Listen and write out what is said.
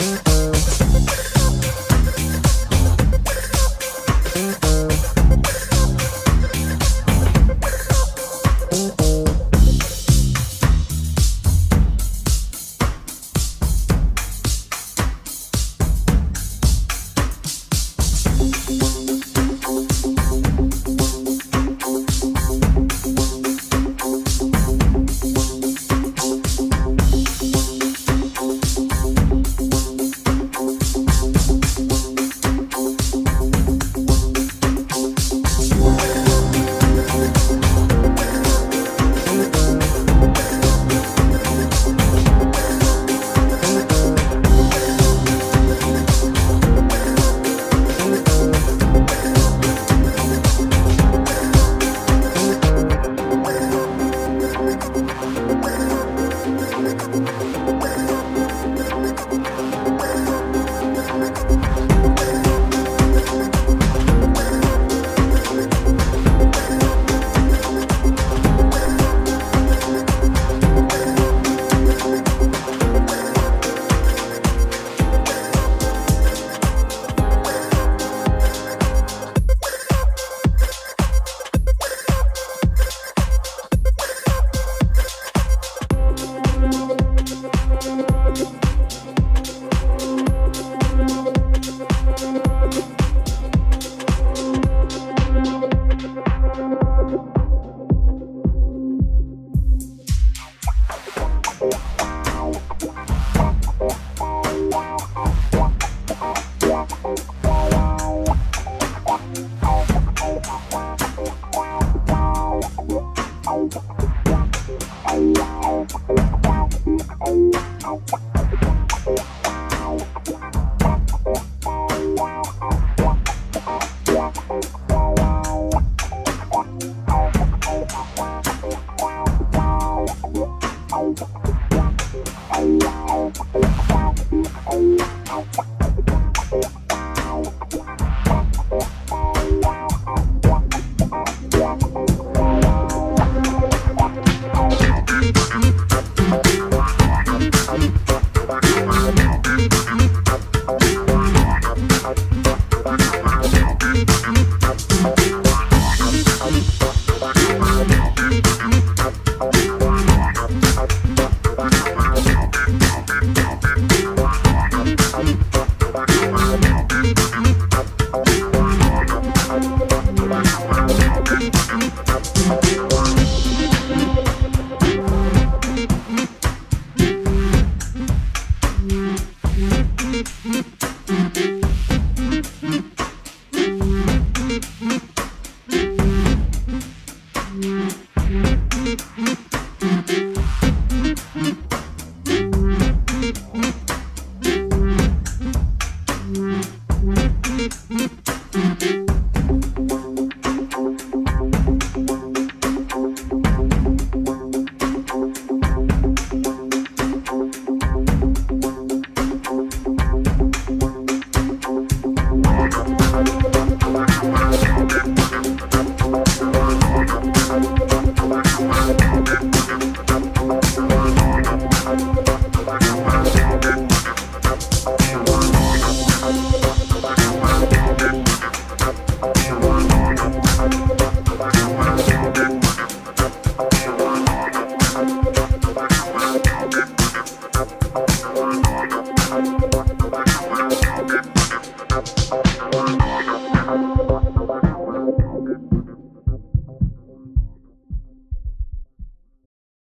Thank you. Wow.